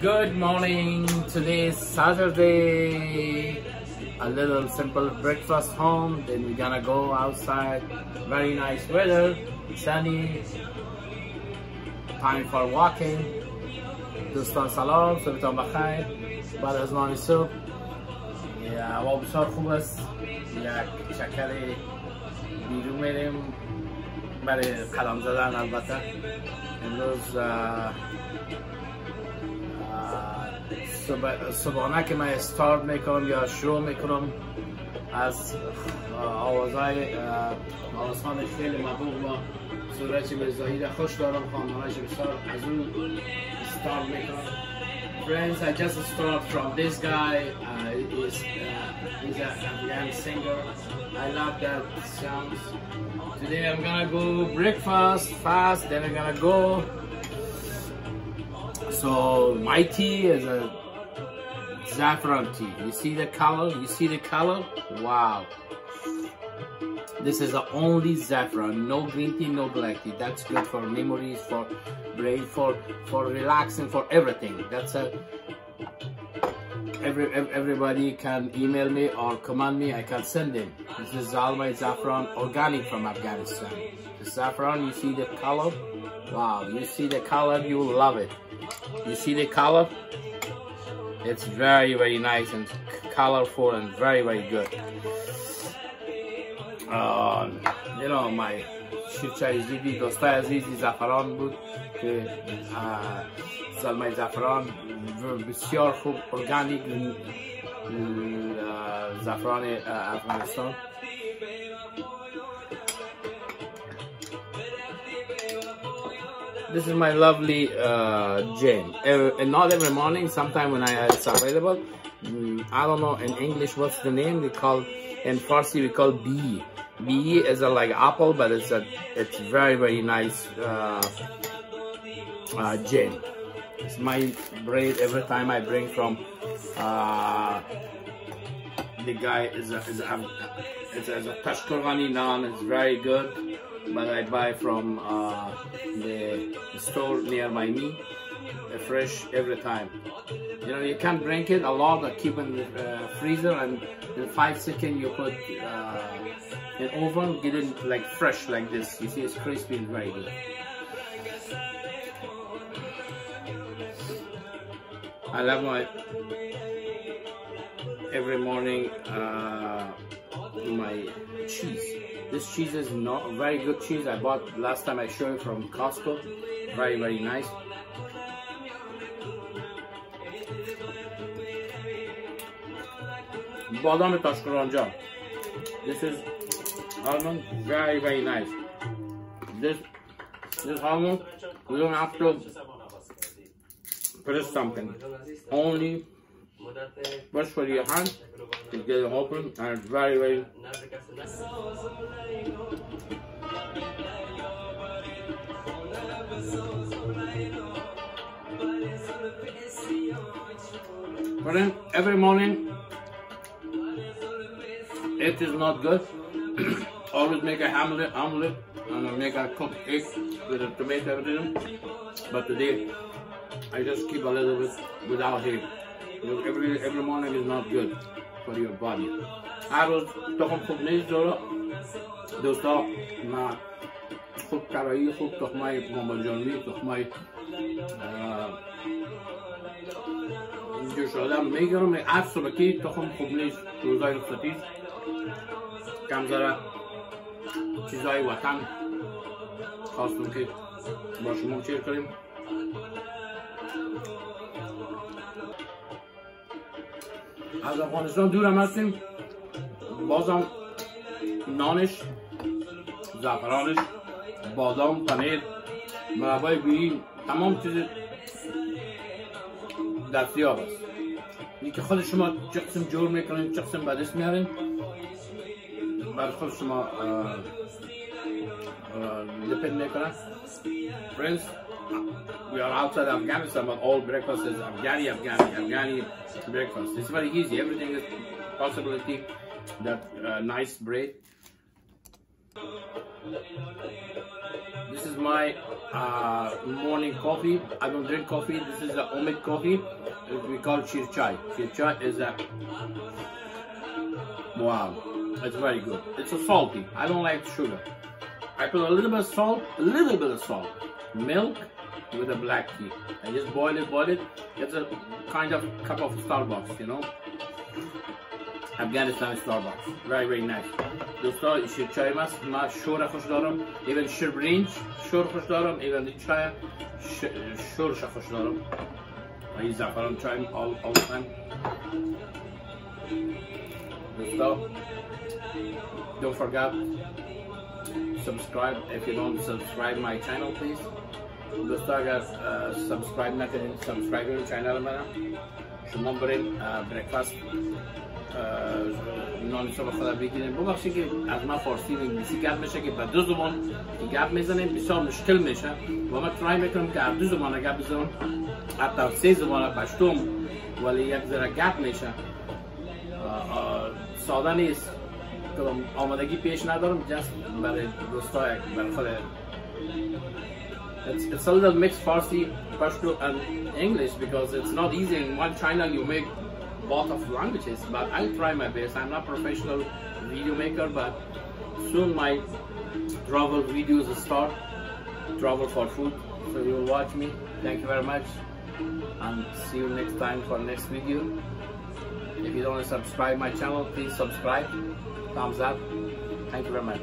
Good morning. Today is Saturday. A little simple breakfast home. Then we're gonna go outside. Very nice weather. Sunny. Time for walking. دوستان سلام صبحتان بخیر بعد از نان صبح هوا بسیار خوب است یک چکر بیرون میریم برای قدم زدن البته امروز صبحانه که من استارت میکنم یا شروع میکنم از آوازهای آوازخان خیلی محبوب ما سورج مرزایی را خوش دارم خواندنش بسیار از اون start میکنم Friends, I just start from this guy. Uh, he's, uh, he's a Afghan singer. I love that sounds. Today I'm gonna go breakfast fast. Then I'm gonna go. so my tea is a saffron tea. You see the color? You see the color? Wow. This is the only saffron, no green tea, no black tea. That's good for memories, for brain, for for relaxing, for everything. That's a every everybody can email me or command me. I can send them. This is Zalmay saffron, organic from Afghanistan. The saffron, you see the color? Wow, you see the color, you will love it. You see the color? It's very very nice and colorful and very very good. you know my شیرچریزیدی دوستای عزیزی زفران بود که سلمای زفران بسیار خوب ارگانیک زفران افغانستان This is my lovely uh. Uh, not every morning, sometime when I, it's available. Mm, I don't know in English what's the name. We call in Farsi we call bee. Bee is a like apple, but it's a it's very very nice uh, uh, gin. It's my bread every time I bring from uh, the guy is a, is a, it's a, it's a naan. It's very good, but I buy from uh, the store near my me, fresh every time. You know you can't drink it a lot. I keep in the uh, freezer and in five seconds you put. Uh, in oven, get it like fresh like this. You see it's crispy and very good. I love my every morning uh, my cheese. This cheese is not very good cheese. I bought last time I showed you from Costco. Very, very nice. Badam Tashkaranja. This is almond, very, very nice. This, this almond, you don't have to press something. Only brush for your hand to get it open and very very but then every morning it is not good always make a omelet, omelet and make a cooked egg with a tomato everything. But today, I just keep a little bit without egg. Because every, every morning is not good for your body. هر روز تخم خوب نیست جلو دوستا ما خوب کرایی خوب تخمای مامانجانی تخمای اینجور شده میگرم هر صبحی تخم خوب نیست روزای رخصتی کم ذره چیزهای وطن خواستم که با شما چیر کنیم از افغانستان دورم هستیم. بازم نانش زعفرانش بادام پنیر مربای گویی تمام چیز دستیاب است. که خود شما چه قسم جور می‌کنیم چه قسم به دست میاریم بعد خود شما depend می‌کنن friends we are outside Afghanistan but all breakfast is Afghani Afghani Afghani breakfast it's very easy everything is possibility that uh, nice bread This is my uh, morning coffee. I don't drink coffee. This is the omid coffee. We call shir chai. Shir chai is a wow. It's very good. It's a salty. I don't like sugar. I put a little bit of salt, a little bit of salt, milk with a black tea. I just boil it, boil it. It's a kind of cup of Starbucks, you know. Afghanistan Starbucks. Very, very nice. دوستا چای ماست ما شور خوش دارم ایون شربرینج شور خوش دارم ایون چای شورش خوش دارم این زعفران چای all, all the time دوستا don't forget subscribe if you don't subscribe my channel please دوستا اگر سبسکرایب نکنید سبسکرایب کنید چینل منم شما برید بریکفاست نان صبح خدا بگیریم ببخشید که از من فارسی و انگلیسی گپ میشه که به دو زبان گپ می‌زنیم بسیار مشکل میشه و من ترای می‌کنم که از دو زبان گپ بزنم حتی سه زبان پشتم ولی یک ذره گپ میشه ساده نیست آمادگی پیش ندارم جست برای دوستای برای خود It's, it's a little mixed Farsi, Pashto and English because it's not easy in one channel you make both of languages but I'll try my best. I'm not professional video maker but soon my travel videos start, travel for food. So you will watch me. Thank you very much and see you next time for next video. If you don't subscribe my channel, please subscribe. Thumbs up. Thank you very much.